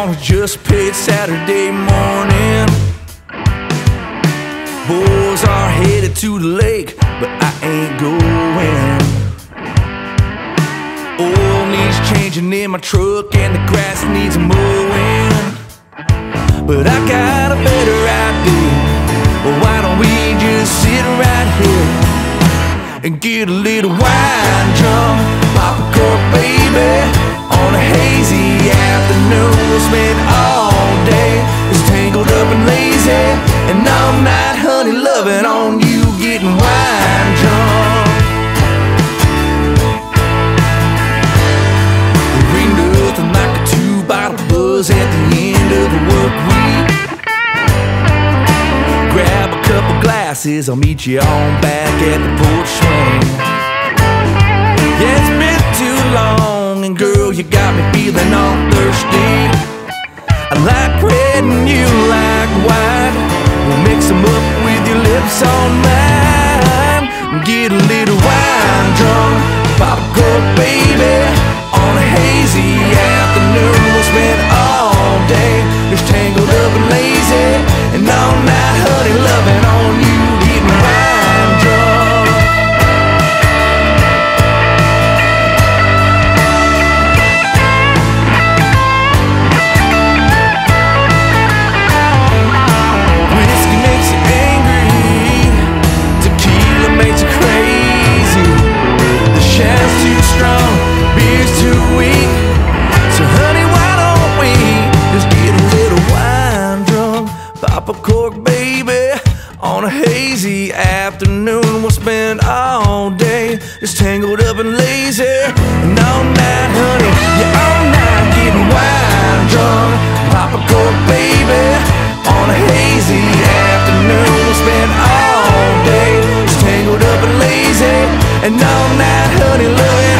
on, just paid Saturday morning. Boys are headed to the lake, but I ain't going. Oil needs changing in my truck, and the grass needs mowing. But I got a better idea. Well, why don't we just sit right here and get a little wine drunk, pop a cork, baby, on a hazy afternoon. Spend all day just tangled up and lazy, and all night, honey, loving on you, getting wine drunk. Ain't nothing like a two bottle buzz at the end of the work week. Grab a couple glasses, I'll meet you on back at the porch swing. Yeah, it's been too long, and girl, you got me feeling all thirsty. I like red and you like white. We'll mix them up with your lips on mine. Get a little wine drunk, pop a cork, baby, on a hazy afternoon. a cork, baby. On a hazy afternoon, we'll spend all day just tangled up and lazy. And all night, honey, you're all night getting wine drunk. Pop a cork, baby. On a hazy afternoon, we'll spend all day just tangled up and lazy. And all night, honey, loving.